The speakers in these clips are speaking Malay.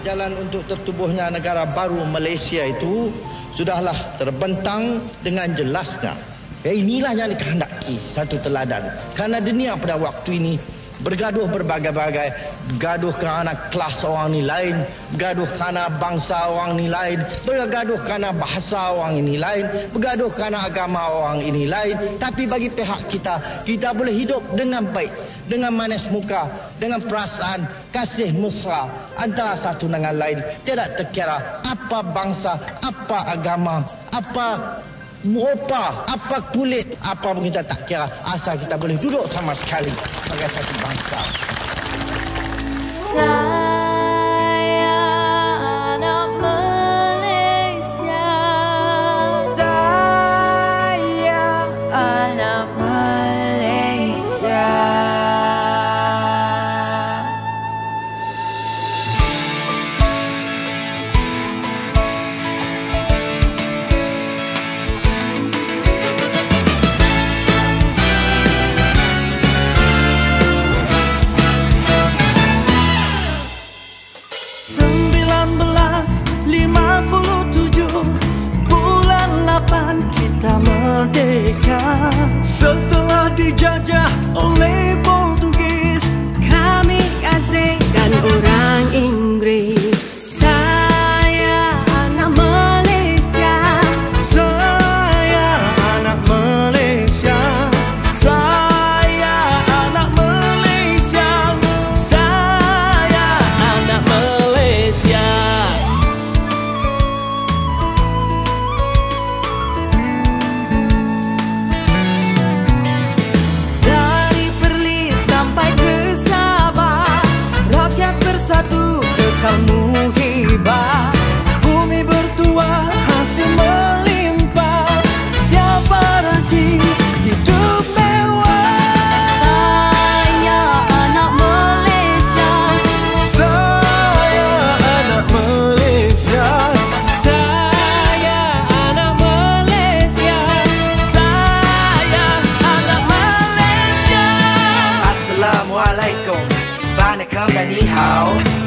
Jalan untuk tertubuhnya negara baru Malaysia itu sudahlah terbentang dengan jelasnya. Ya inilah yang dikehendaki satu teladan. Karena dunia pada waktu ini bergaduh berbagai-bagai. Bergaduh kerana kelas orang ni lain. Bergaduh kerana bangsa orang ni lain. Bergaduh kerana bahasa orang ini lain. Bergaduh kerana agama orang ini lain. Tapi bagi pihak kita kita boleh hidup dengan baik. Dengan manis muka. Dengan perasaan kasih mesra. Antara satu dengan lain. Tidak terkira apa bangsa apa agama apa Muopa, apa kulit, apa pun kita tak kira. Asal kita boleh duduk sama sekali sebagai satu bangsa. Saya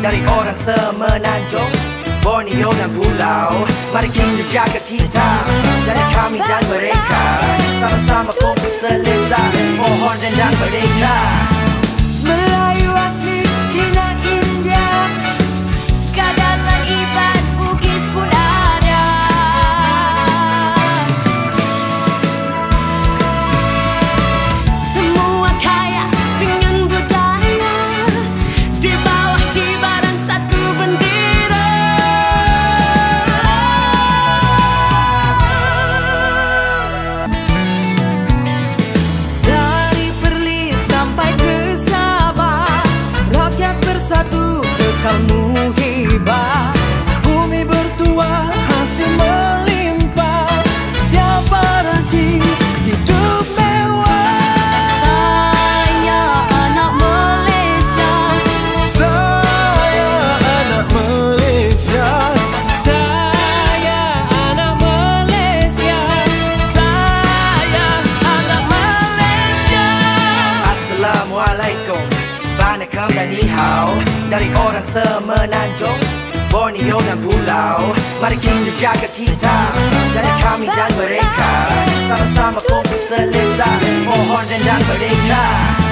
Dari orang semenanjung. Borneo dan pulau Mari kita jaga kita. Jadi kami dan mereka Dan ni hao Dari orang semenanjung Borneo dan pulau. Mari kita jaga kita Jadi kami dan mereka. Sama-sama kumpul selesa Pohon dan merdeka